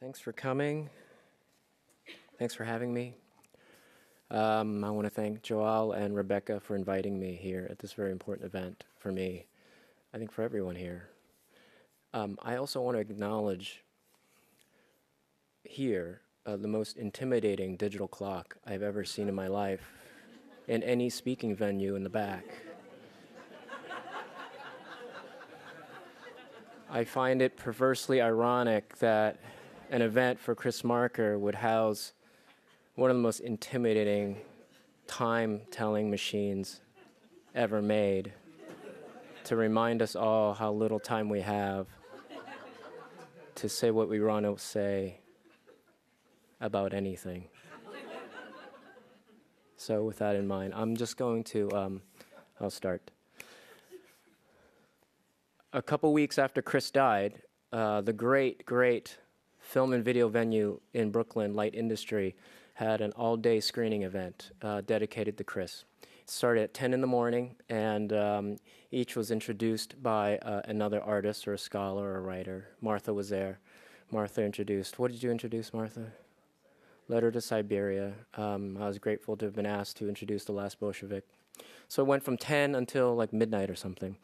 Thanks for coming. Thanks for having me. Um, I want to thank Joel and Rebecca for inviting me here at this very important event for me, I think for everyone here. Um, I also want to acknowledge here uh, the most intimidating digital clock I've ever seen in my life in any speaking venue in the back. I find it perversely ironic that an event for Chris Marker would house one of the most intimidating time telling machines ever made to remind us all how little time we have to say what we want to say about anything. so, with that in mind, I'm just going to, um, I'll start. A couple weeks after Chris died, uh, the great, great film and video venue in Brooklyn, Light Industry, had an all day screening event uh, dedicated to Chris. It started at 10 in the morning, and um, each was introduced by uh, another artist or a scholar or a writer. Martha was there. Martha introduced. What did you introduce, Martha? Letter to Siberia. Um, I was grateful to have been asked to introduce The Last Bolshevik. So it went from 10 until like midnight or something.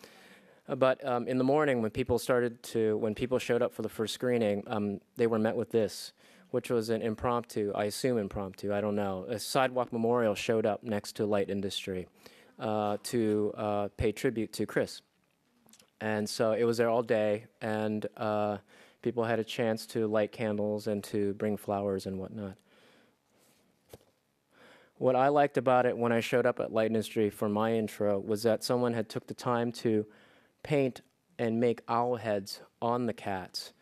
But um, in the morning, when people started to, when people showed up for the first screening, um, they were met with this, which was an impromptu, I assume impromptu, I don't know. A sidewalk memorial showed up next to Light Industry uh, to uh, pay tribute to Chris. And so it was there all day, and uh, people had a chance to light candles and to bring flowers and whatnot. What I liked about it when I showed up at Light Industry for my intro was that someone had took the time to paint and make owl heads on the cats,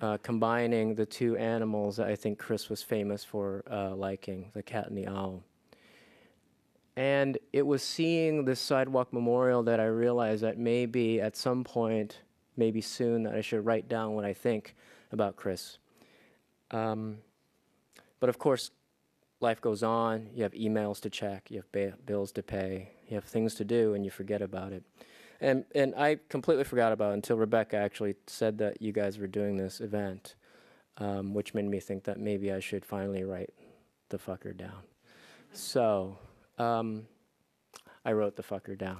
uh, combining the two animals that I think Chris was famous for uh, liking, the cat and the owl. And it was seeing this sidewalk memorial that I realized that maybe at some point, maybe soon, that I should write down what I think about Chris. Um, but of course, life goes on. You have emails to check, you have ba- bills to pay, you have things to do, and you forget about it. And and I completely forgot about it until Rebecca actually said that you guys were doing this event, um, which made me think that maybe I should finally write the fucker down. So um, I wrote the fucker down.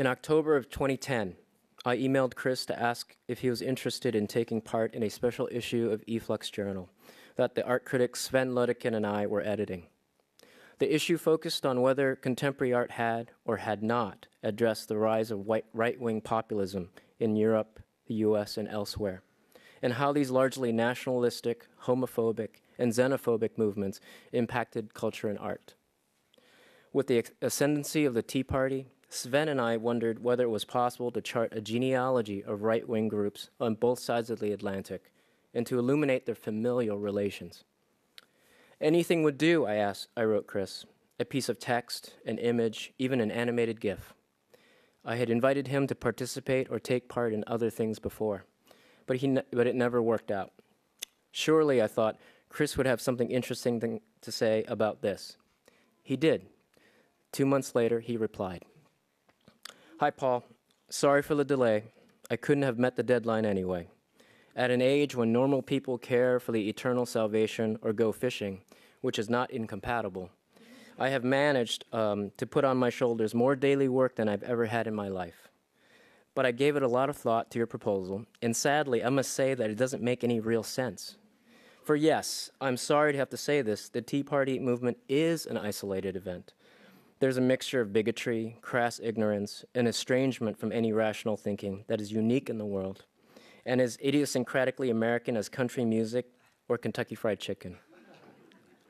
In October of 2010, I emailed Chris to ask if he was interested in taking part in a special issue of e-flux Journal that the art critic Sven Lütticken and I were editing. The issue focused on whether contemporary art had or had not addressed the rise of right wing populism in Europe, the US, and elsewhere, and how these largely nationalistic, homophobic, and xenophobic movements impacted culture and art. With the ascendancy of the Tea Party Sven and I wondered whether it was possible to chart a genealogy of right wing groups on both sides of the Atlantic and to illuminate their familial relations. Anything would do, I asked, I wrote Chris. A piece of text, an image, even an animated GIF. I had invited him to participate or take part in other things before, but, he but it never worked out. Surely, I thought, Chris would have something interesting to say about this. He did. Two months later, he replied. Hi, Paul. Sorry for the delay. I couldn't have met the deadline anyway. At an age when normal people care for the eternal salvation or go fishing, which is not incompatible, I have managed um, to put on my shoulders more daily work than I've ever had in my life. But I gave it a lot of thought to your proposal, and sadly, I must say that it doesn't make any real sense. For yes, I'm sorry to have to say this, the Tea Party movement is an isolated event. There's a mixture of bigotry, crass ignorance, and estrangement from any rational thinking that is unique in the world and as idiosyncratically American as country music or Kentucky Fried Chicken.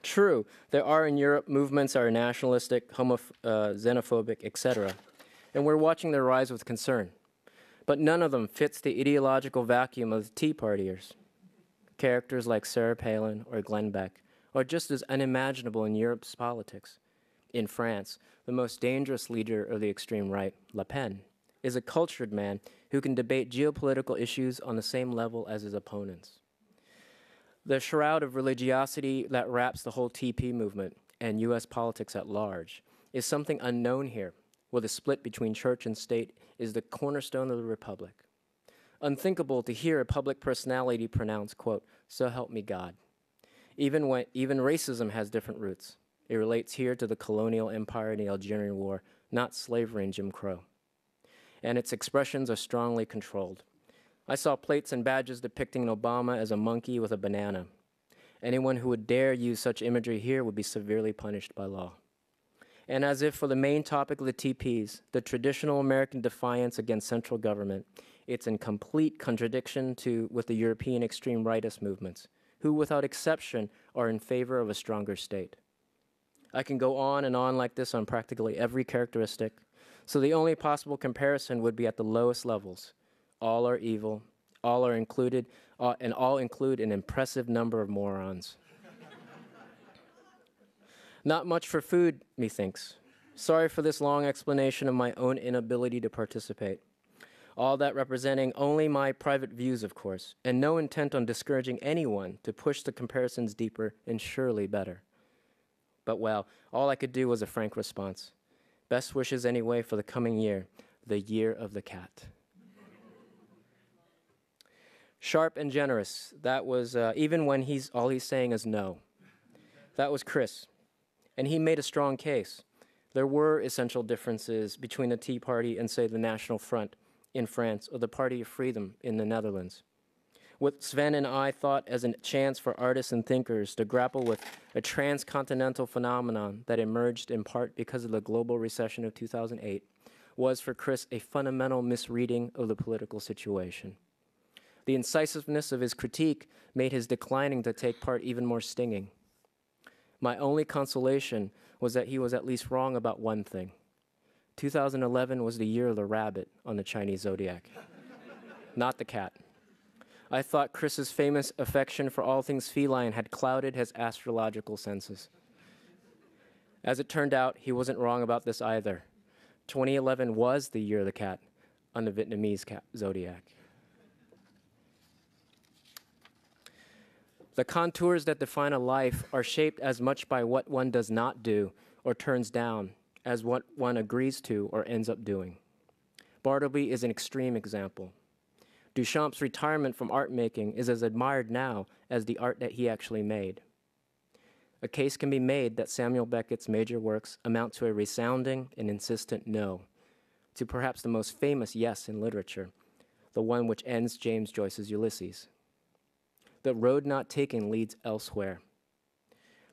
True, there are in Europe movements that are nationalistic, homoph- uh, xenophobic, etc., and we're watching their rise with concern. But none of them fits the ideological vacuum of the Tea Partiers. Characters like Sarah Palin or Glenn Beck are just as unimaginable in Europe's politics in France, the most dangerous leader of the extreme right, Le Pen, is a cultured man who can debate geopolitical issues on the same level as his opponents. The shroud of religiosity that wraps the whole TP movement and U.S. politics at large is something unknown here, where the split between church and state is the cornerstone of the republic. Unthinkable to hear a public personality pronounce, quote, so help me God. Even, when, even racism has different roots. It relates here to the colonial empire and the Algerian War, not slavery and Jim Crow. And its expressions are strongly controlled. I saw plates and badges depicting Obama as a monkey with a banana. Anyone who would dare use such imagery here would be severely punished by law. And as if for the main topic of the TPs, the traditional American defiance against central government, it's in complete contradiction to with the European extreme rightist movements, who without exception are in favor of a stronger state. I can go on and on like this on practically every characteristic. So the only possible comparison would be at the lowest levels. All are evil, all are included, uh, and all include an impressive number of morons. Not much for food, methinks. Sorry for this long explanation of my own inability to participate. All that representing only my private views, of course, and no intent on discouraging anyone to push the comparisons deeper and surely better. But well, all I could do was a frank response. Best wishes anyway for the coming year, the year of the cat. Sharp and generous. That was uh, even when he's all he's saying is no. That was Chris, and he made a strong case. There were essential differences between the Tea Party and, say, the National Front in France or the Party of Freedom in the Netherlands what Sven and I thought as a chance for artists and thinkers to grapple with a transcontinental phenomenon that emerged in part because of the global recession of 2008 was for Chris a fundamental misreading of the political situation. The incisiveness of his critique made his declining to take part even more stinging. My only consolation was that he was at least wrong about one thing. 2011 was the year of the rabbit on the Chinese zodiac, not the cat. I thought Chris's famous affection for all things feline had clouded his astrological senses. As it turned out, he wasn't wrong about this either. 2011 was the year of the cat on the Vietnamese cat zodiac. The contours that define a life are shaped as much by what one does not do or turns down as what one agrees to or ends up doing. Bartleby is an extreme example. Duchamp's retirement from art making is as admired now as the art that he actually made. A case can be made that Samuel Beckett's major works amount to a resounding and insistent no, to perhaps the most famous yes in literature, the one which ends James Joyce's Ulysses. The road not taken leads elsewhere.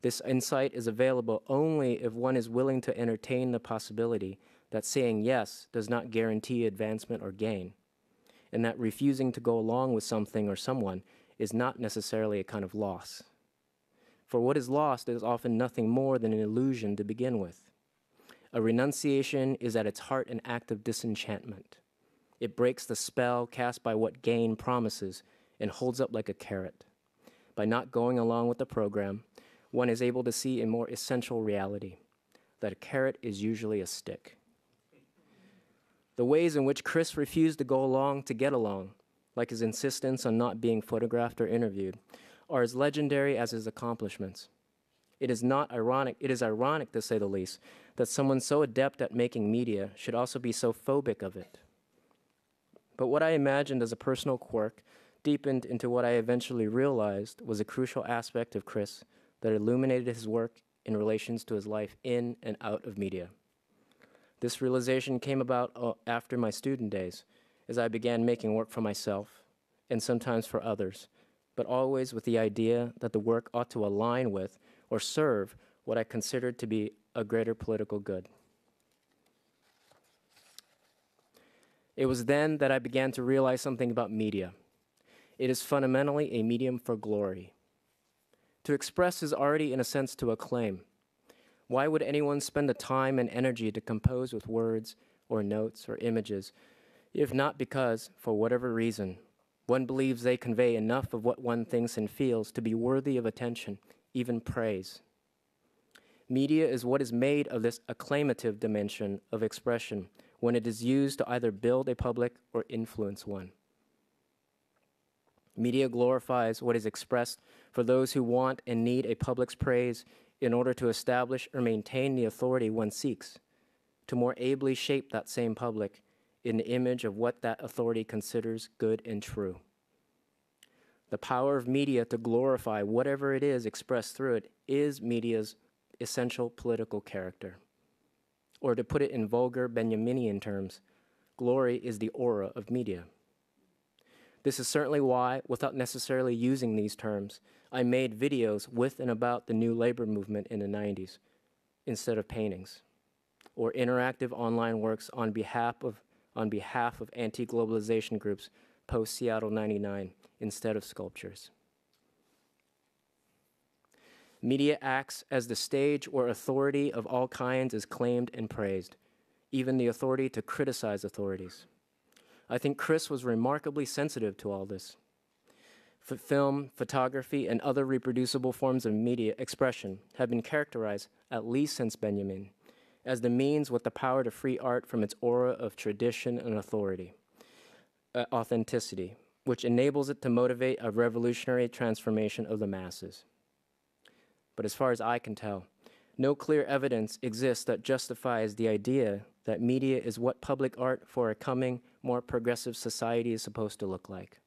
This insight is available only if one is willing to entertain the possibility that saying yes does not guarantee advancement or gain and that refusing to go along with something or someone is not necessarily a kind of loss. For what is lost is often nothing more than an illusion to begin with. A renunciation is at its heart an act of disenchantment. It breaks the spell cast by what gain promises and holds up like a carrot. By not going along with the program, one is able to see a more essential reality that a carrot is usually a stick the ways in which Chris refused to go along to get along, like his insistence on not being photographed or interviewed, are as legendary as his accomplishments. It is not ironic, it is ironic to say the least, that someone so adept at making media should also be so phobic of it. But what I imagined as a personal quirk deepened into what I eventually realized was a crucial aspect of Chris that illuminated his work in relations to his life in and out of media. This realization came about uh, after my student days, as I began making work for myself and sometimes for others, but always with the idea that the work ought to align with or serve what I considered to be a greater political good. It was then that I began to realize something about media. It is fundamentally a medium for glory. To express is already, in a sense, to acclaim. Why would anyone spend the time and energy to compose with words or notes or images, if not because, for whatever reason, one believes they convey enough of what one thinks and feels to be worthy of attention, even praise? Media is what is made of this acclamative dimension of expression, when it is used to either build a public or influence one. Media glorifies what is expressed for those who want and need a public's praise in order to establish or maintain the authority one seeks, to more ably shape that same public in the image of what that authority considers good and true. The power of media to glorify whatever it is expressed through it is media's essential political character. Or to put it in vulgar Benjaminian terms, glory is the aura of media. This is certainly why, without necessarily using these terms, I made videos with and about the new labor movement in the 90s instead of paintings, or interactive online works on behalf of, on behalf of anti globalization groups post Seattle 99 instead of sculptures. Media acts as the stage where authority of all kinds is claimed and praised, even the authority to criticize authorities. I think Chris was remarkably sensitive to all this. Film, photography, and other reproducible forms of media expression have been characterized, at least since Benjamin, as the means with the power to free art from its aura of tradition and authority, uh, authenticity, which enables it to motivate a revolutionary transformation of the masses. But as far as I can tell, no clear evidence exists that justifies the idea that media is what public art for a coming, more progressive society is supposed to look like.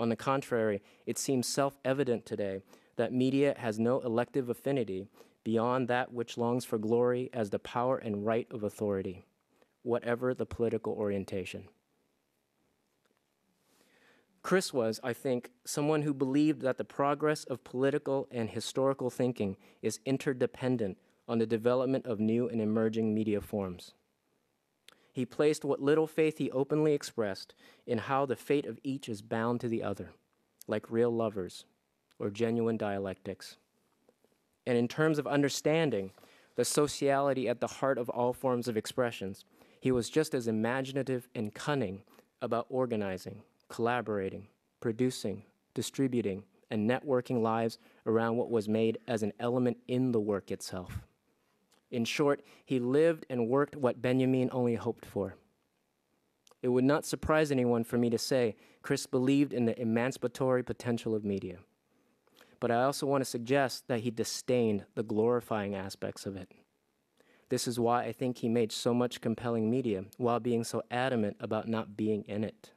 On the contrary, it seems self evident today that media has no elective affinity beyond that which longs for glory as the power and right of authority, whatever the political orientation. Chris was, I think, someone who believed that the progress of political and historical thinking is interdependent on the development of new and emerging media forms. He placed what little faith he openly expressed in how the fate of each is bound to the other, like real lovers or genuine dialectics. And in terms of understanding the sociality at the heart of all forms of expressions, he was just as imaginative and cunning about organizing collaborating, producing, distributing, and networking lives around what was made as an element in the work itself. In short, he lived and worked what Benjamin only hoped for. It would not surprise anyone for me to say Chris believed in the emancipatory potential of media. But I also want to suggest that he disdained the glorifying aspects of it. This is why I think he made so much compelling media while being so adamant about not being in it.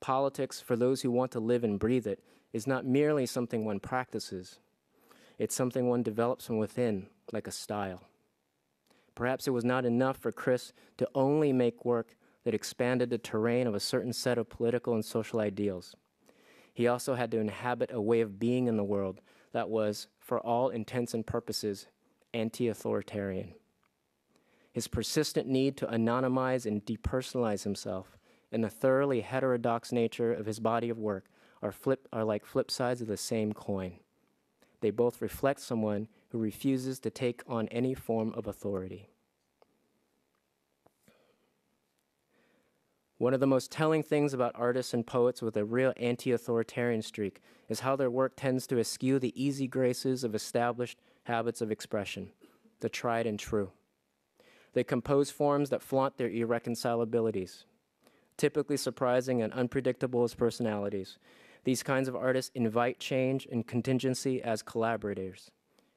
Politics, for those who want to live and breathe it, is not merely something one practices, it's something one develops from within, like a style. Perhaps it was not enough for Chris to only make work that expanded the terrain of a certain set of political and social ideals. He also had to inhabit a way of being in the world that was, for all intents and purposes, anti authoritarian. His persistent need to anonymize and depersonalize himself and the thoroughly heterodox nature of his body of work are, flip, are like flip sides of the same coin. They both reflect someone who refuses to take on any form of authority. One of the most telling things about artists and poets with a real anti authoritarian streak is how their work tends to eschew the easy graces of established habits of expression, the tried and true. They compose forms that flaunt their irreconcilabilities, typically surprising and unpredictable as personalities. These kinds of artists invite change and contingency as collaborators,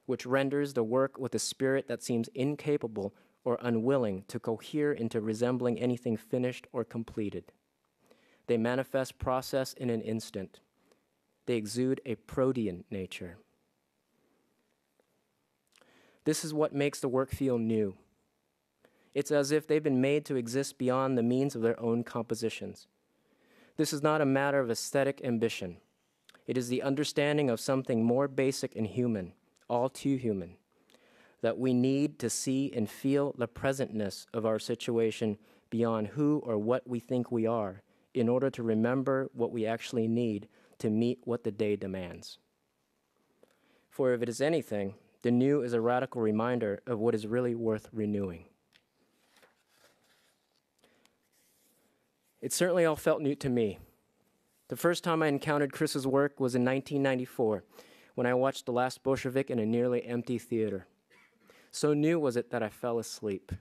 which renders the work with a spirit that seems incapable or unwilling to cohere into resembling anything finished or completed. They manifest process in an instant. They exude a protean nature. This is what makes the work feel new it's as if they've been made to exist beyond the means of their own compositions. This is not a matter of aesthetic ambition. It is the understanding of something more basic and human, all too human, that we need to see and feel the presentness of our situation beyond who or what we think we are in order to remember what we actually need to meet what the day demands. For if it is anything, the new is a radical reminder of what is really worth renewing. It certainly all felt new to me. The first time I encountered Chris's work was in 1994 when I watched The Last Bolshevik in a nearly empty theater. So new was it that I fell asleep.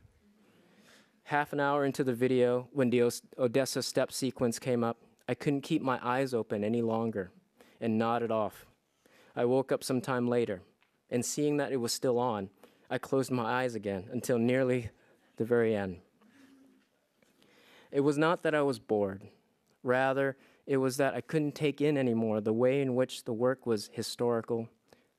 Half an hour into the video, when the Odessa step sequence came up, I couldn't keep my eyes open any longer and nodded off. I woke up some time later, and seeing that it was still on, I closed my eyes again until nearly the very end. It was not that I was bored. Rather, it was that I couldn't take in anymore the way in which the work was historical,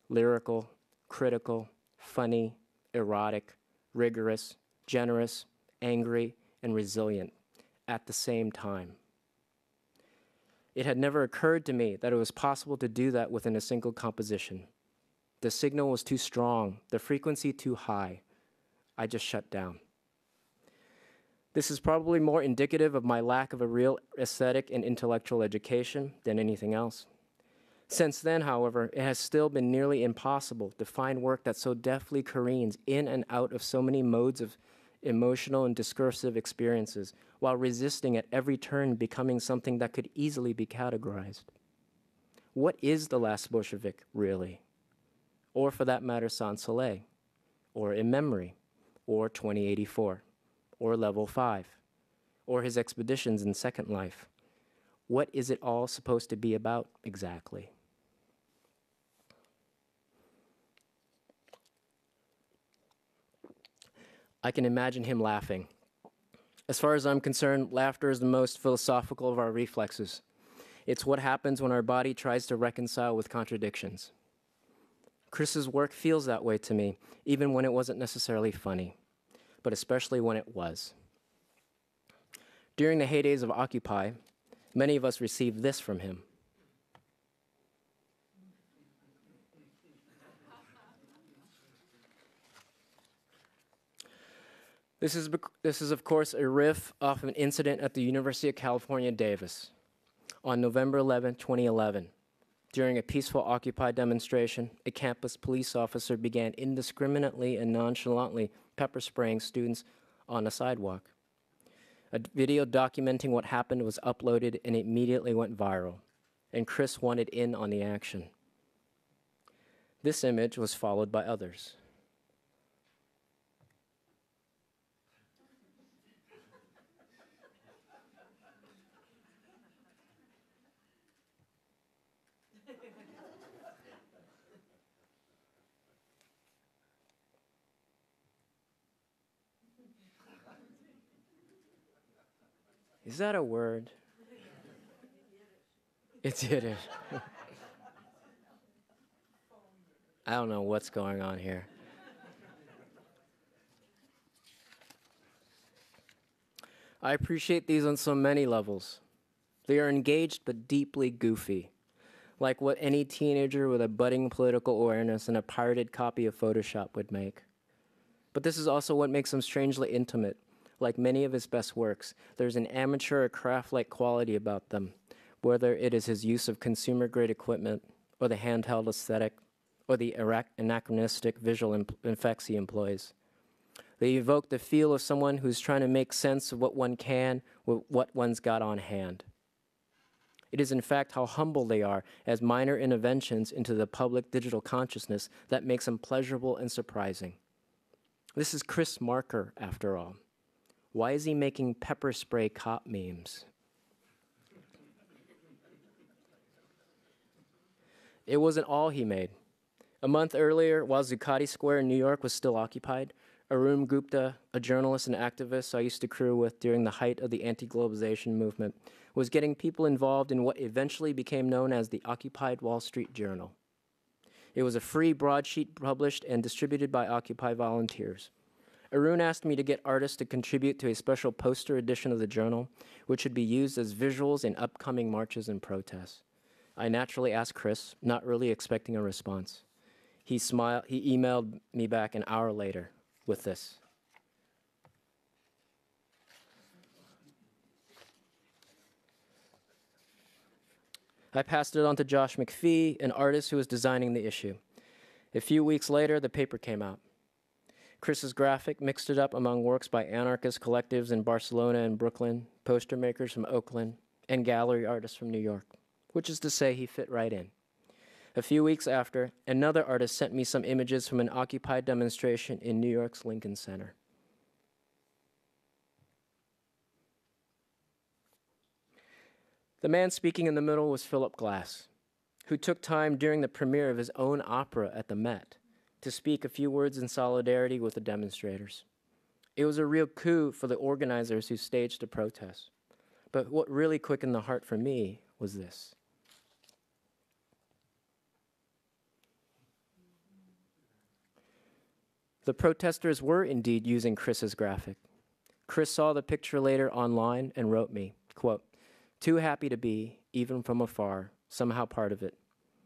lyrical, critical, funny, erotic, rigorous, generous, angry, and resilient at the same time. It had never occurred to me that it was possible to do that within a single composition. The signal was too strong, the frequency too high. I just shut down. This is probably more indicative of my lack of a real aesthetic and intellectual education than anything else. Since then, however, it has still been nearly impossible to find work that so deftly careens in and out of so many modes of emotional and discursive experiences while resisting at every turn becoming something that could easily be categorized. What is the last Bolshevik, really? Or, for that matter, Sans Soleil, or Immemory, or 2084, or Level 5, or his expeditions in Second Life? What is it all supposed to be about exactly? I can imagine him laughing. As far as I'm concerned, laughter is the most philosophical of our reflexes. It's what happens when our body tries to reconcile with contradictions. Chris's work feels that way to me, even when it wasn't necessarily funny, but especially when it was. During the heydays of Occupy, many of us received this from him. This is, this is, of course, a riff off an incident at the University of California, Davis on November 11, 2011. During a peaceful Occupy demonstration, a campus police officer began indiscriminately and nonchalantly pepper spraying students on a sidewalk. A video documenting what happened was uploaded and immediately went viral, and Chris wanted in on the action. This image was followed by others. Is that a word? It's Yiddish. I don't know what's going on here. I appreciate these on so many levels. They are engaged but deeply goofy, like what any teenager with a budding political awareness and a pirated copy of Photoshop would make. But this is also what makes them strangely intimate, like many of his best works, there's an amateur or craft like quality about them, whether it is his use of consumer grade equipment, or the handheld aesthetic, or the anachronistic visual effects he employs. They evoke the feel of someone who's trying to make sense of what one can with what one's got on hand. It is, in fact, how humble they are as minor interventions into the public digital consciousness that makes them pleasurable and surprising. This is Chris Marker, after all. Why is he making pepper spray cop memes? It wasn't all he made. A month earlier, while Zuccotti Square in New York was still occupied, Arun Gupta, a journalist and activist I used to crew with during the height of the anti globalization movement, was getting people involved in what eventually became known as the Occupied Wall Street Journal. It was a free broadsheet published and distributed by Occupy volunteers. Arun asked me to get artists to contribute to a special poster edition of the journal, which would be used as visuals in upcoming marches and protests. I naturally asked Chris, not really expecting a response. He smiled, he emailed me back an hour later with this. I passed it on to Josh MacPhee, an artist who was designing the issue. A few weeks later, the paper came out. Chris's graphic mixed it up among works by anarchist collectives in Barcelona and Brooklyn, poster makers from Oakland, and gallery artists from New York, which is to say, he fit right in. A few weeks after, another artist sent me some images from an occupied demonstration in New York's Lincoln Center. The man speaking in the middle was Philip Glass, who took time during the premiere of his own opera at the Met to speak a few words in solidarity with the demonstrators. It was a real coup for the organizers who staged the protest. But what really quickened the heart for me was this. The protesters were indeed using Chris's graphic. Chris saw the picture later online and wrote me, quote, too happy to be, even from afar, somehow part of it.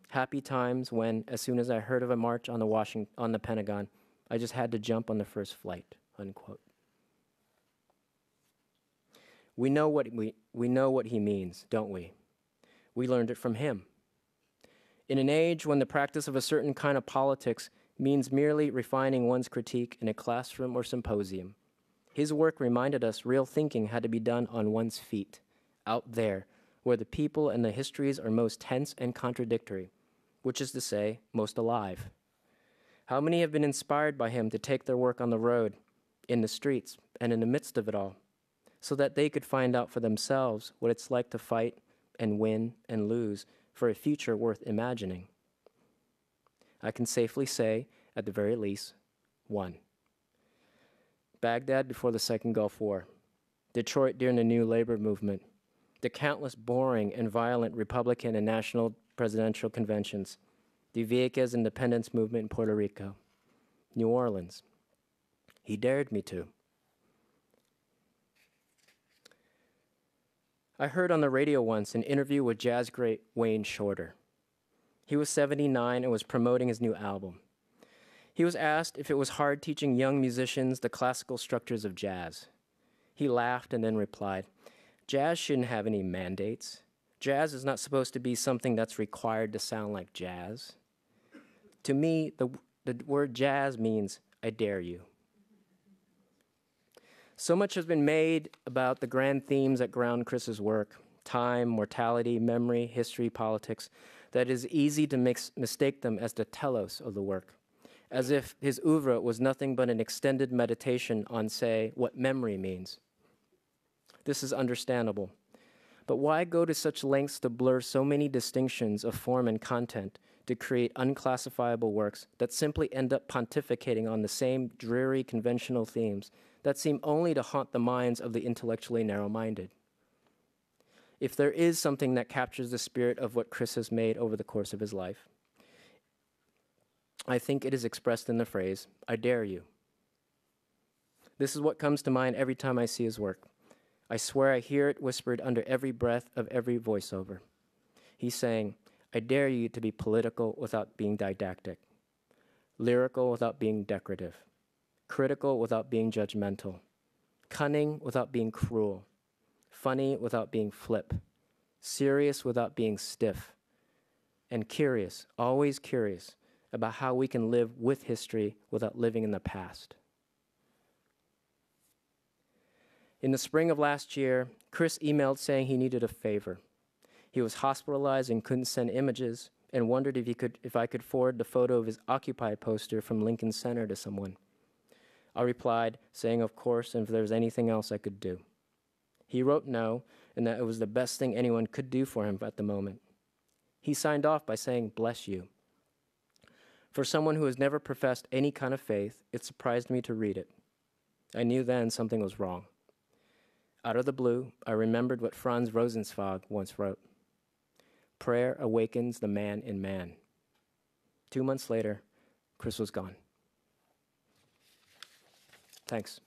Happy times when, as soon as I heard of a march on the, Washington, on the Pentagon, I just had to jump on the first flight, unquote. We know what, we, we know what he means, don't we? We learned it from him. In an age when the practice of a certain kind of politics means merely refining one's critique in a classroom or symposium, his work reminded us real thinking had to be done on one's feet, out there, where the people and the histories are most tense and contradictory, which is to say, most alive. How many have been inspired by him to take their work on the road, in the streets, and in the midst of it all? so that they could find out for themselves what it's like to fight and win and lose for a future worth imagining. I can safely say, at the very least, one. Baghdad before the Second Gulf War, Detroit during the New Labor Movement, the countless boring and violent Republican and national presidential conventions, the Vieques independence movement in Puerto Rico, New Orleans. He dared me to. I heard on the radio once an interview with jazz great Wayne Shorter. He was 79 and was promoting his new album. He was asked if it was hard teaching young musicians the classical structures of jazz. He laughed and then replied, Jazz shouldn't have any mandates. Jazz is not supposed to be something that's required to sound like jazz. To me, the, the word jazz means I dare you. So much has been made about the grand themes that ground Chris's work time, mortality, memory, history, politics that it is easy to mix, mistake them as the telos of the work, as if his oeuvre was nothing but an extended meditation on, say, what memory means. This is understandable. But why go to such lengths to blur so many distinctions of form and content to create unclassifiable works that simply end up pontificating on the same dreary conventional themes that seem only to haunt the minds of the intellectually narrow minded. If there is something that captures the spirit of what Chris has made over the course of his life, I think it is expressed in the phrase, I dare you. This is what comes to mind every time I see his work. I swear I hear it whispered under every breath of every voiceover. He's saying, I dare you to be political without being didactic, lyrical without being decorative, critical without being judgmental, cunning without being cruel, funny without being flip, serious without being stiff, and curious, always curious about how we can live with history without living in the past. In the spring of last year, Chris emailed saying he needed a favor. He was hospitalized and couldn't send images and wondered if, he could, if I could forward the photo of his Occupy poster from Lincoln Center to someone. I replied, saying, Of course, and if there was anything else I could do. He wrote no, and that it was the best thing anyone could do for him at the moment. He signed off by saying, Bless you. For someone who has never professed any kind of faith, it surprised me to read it. I knew then something was wrong. Out of the blue, I remembered what Franz Rosenzweig once wrote Prayer awakens the man in man. Two months later, Chris was gone. Thanks.